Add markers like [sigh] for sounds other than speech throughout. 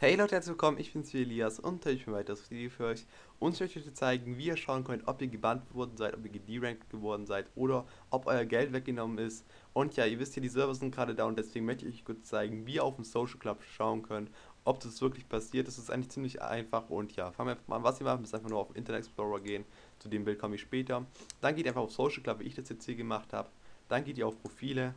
Hey Leute, herzlich willkommen, ich bin's wie Elias und ich bin weiter das Video für euch und ich möchte euch zeigen, wie ihr schauen könnt, ob ihr gebannt worden seid, ob ihr gederankt geworden seid oder ob euer Geld weggenommen ist. Und ja, ihr wisst ja, die Server sind gerade da und deswegen möchte ich euch kurz zeigen, wie ihr auf dem Social Club schauen könnt, ob das wirklich passiert. Das ist eigentlich ziemlich einfach und ja, fangen wir einfach mal an. Was ihr macht, ist einfach nur auf Internet Explorer gehen, zu dem Bild komme ich später. Dann geht ihr einfach auf Social Club, wie ich das jetzt hier gemacht habe. Dann geht ihr auf Profile,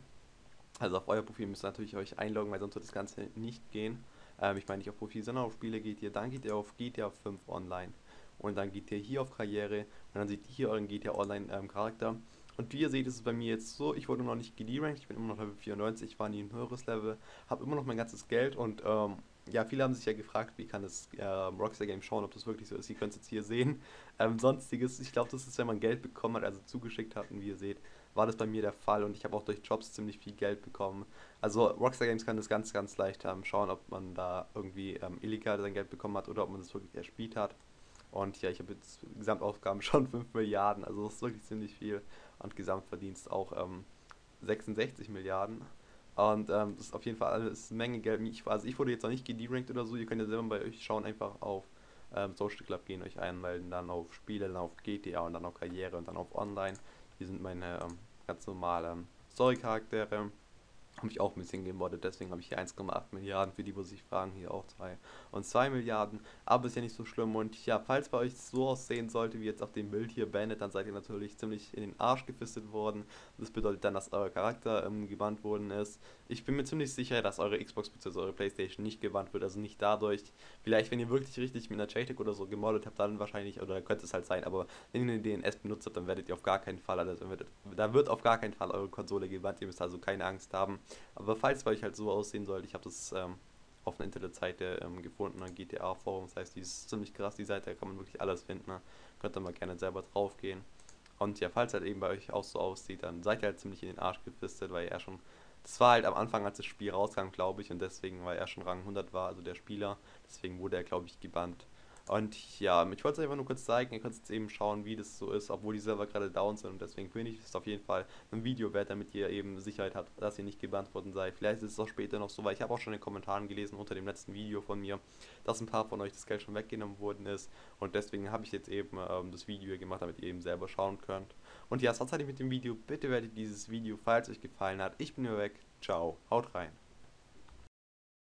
also auf euer Profil müsst ihr natürlich euch einloggen, weil sonst wird das Ganze nicht gehen ähm, ich meine nicht auf Profil, sondern auf Spiele geht ihr, dann geht ihr auf GTA 5 Online und dann geht ihr hier auf Karriere und dann seht ihr hier euren GTA Online ähm, Charakter. Und wie ihr seht, ist es bei mir jetzt so, ich wurde noch nicht gederankt, ich bin immer noch Level 94, ich war nie ein höheres Level, habe immer noch mein ganzes Geld und ähm, ja, viele haben sich ja gefragt, wie kann das äh, Rockstar Game schauen, ob das wirklich so ist. Ihr könnt es jetzt hier sehen. [laughs] Ähm, sonstiges, ich glaube, das ist, wenn man Geld bekommen hat, also zugeschickt hat und wie ihr seht, war das bei mir der Fall und ich habe auch durch Jobs ziemlich viel Geld bekommen. Also Rockstar Games kann das ganz, ganz leicht ähm, schauen, ob man da irgendwie ähm, illegal sein Geld bekommen hat oder ob man das wirklich erspielt hat. Und ja, ich habe jetzt Gesamtaufgaben [laughs] schon 5 Milliarden, also das ist wirklich ziemlich viel. Und Gesamtverdienst auch ähm, 66 Milliarden. Und ähm, das ist auf jeden Fall alles eine Menge Geld. Ich, also ich wurde jetzt noch nicht gederankt oder so. Ihr könnt ja selber bei euch schauen, einfach auf ähm, Social Club gehen, euch einmelden, dann auf Spiele, dann auf GTA und dann auf Karriere und dann auf Online. Hier sind meine ähm, ganz normalen Story-Charaktere. Habe ich auch ein bisschen gemoddet, deswegen habe ich hier 1,8 Milliarden, für die, wo sich fragen, hier auch 2 und 2 Milliarden, aber ist ja nicht so schlimm und ja, falls bei euch so aussehen sollte, wie jetzt auf dem Bild hier beendet, dann seid ihr natürlich ziemlich in den Arsch gefistet worden, das bedeutet dann, dass euer Charakter ähm, gebannt worden ist. Ich bin mir ziemlich sicher, dass eure Xbox bzw. eure Playstation nicht gebannt wird, also nicht dadurch, vielleicht wenn ihr wirklich richtig mit einer JTAG oder so gemoddet habt, dann wahrscheinlich, oder könnte es halt sein, aber wenn ihr eine DNS benutzt habt, dann werdet ihr auf gar keinen Fall, also da wird auf gar keinen Fall eure Konsole gebannt, ihr müsst also keine Angst haben. Aber falls bei euch halt so aussehen sollte, ich habe das ähm, auf einer Internetseite ähm, gefunden, ein GTA-Forum, das heißt, die ist ziemlich krass, die Seite, da kann man wirklich alles finden. Ne? Könnt ihr mal gerne selber drauf gehen. Und ja, falls halt eben bei euch auch so aussieht, dann seid ihr halt ziemlich in den Arsch gefistet, weil er schon, das war halt am Anfang, als das Spiel rauskam, glaube ich, und deswegen, weil er schon Rang 100 war, also der Spieler, deswegen wurde er, glaube ich, gebannt. Und ja, ich wollte es einfach nur kurz zeigen, ihr könnt jetzt eben schauen, wie das so ist, obwohl die Server gerade down sind und deswegen finde ich es auf jeden Fall ein Video wert, damit ihr eben Sicherheit habt, dass ihr nicht gebannt worden seid. Vielleicht ist es auch später noch so, weil ich habe auch schon in den Kommentaren gelesen unter dem letzten Video von mir, dass ein paar von euch das Geld schon weggenommen worden ist und deswegen habe ich jetzt eben ähm, das Video hier gemacht, damit ihr eben selber schauen könnt. Und ja, das war's halt mit dem Video. Bitte werdet dieses Video, falls euch gefallen hat. Ich bin nur weg. Ciao, haut rein.